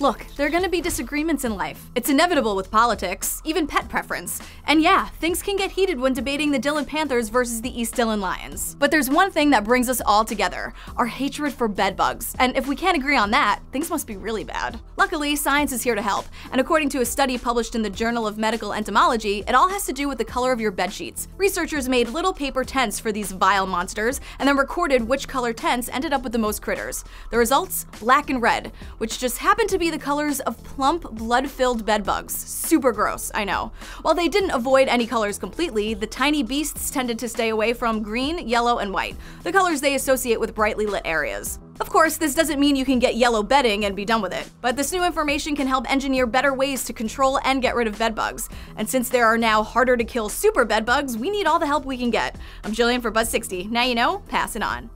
Look, there are gonna be disagreements in life. It's inevitable with politics, even pet preference. And yeah, things can get heated when debating the Dillon Panthers versus the East Dillon Lions. But there's one thing that brings us all together our hatred for bedbugs. And if we can't agree on that, things must be really bad. Luckily, science is here to help, and according to a study published in the Journal of Medical Entomology, it all has to do with the color of your bed sheets. Researchers made little paper tents for these vile monsters and then recorded which color tents ended up with the most critters. The results? Black and red, which just happened to be the colors of plump, blood-filled bedbugs. Super gross, I know. While they didn't avoid any colors completely, the tiny beasts tended to stay away from green, yellow, and white, the colors they associate with brightly lit areas. Of course, this doesn't mean you can get yellow bedding and be done with it, but this new information can help engineer better ways to control and get rid of bedbugs. And since there are now harder to kill super bedbugs, we need all the help we can get. I'm Gillian for Buzz60. Now you know, pass it on.